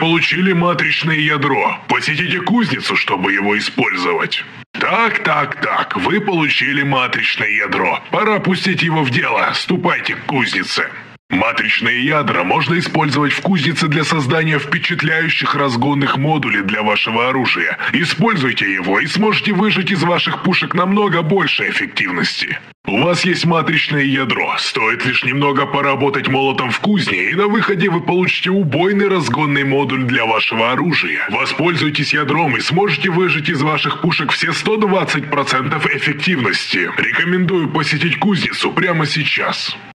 получили матричное ядро. Посетите кузницу, чтобы его использовать. Так, так, так, вы получили матричное ядро. Пора пустить его в дело. Ступайте к кузнице. Матричные ядра можно использовать в кузнице для создания впечатляющих разгонных модулей для вашего оружия. Используйте его и сможете выжать из ваших пушек намного больше эффективности. У вас есть матричное ядро, стоит лишь немного поработать молотом в кузне, и на выходе вы получите убойный разгонный модуль для вашего оружия. Воспользуйтесь ядром и сможете выжать из ваших пушек все 120% эффективности. Рекомендую посетить кузницу прямо сейчас.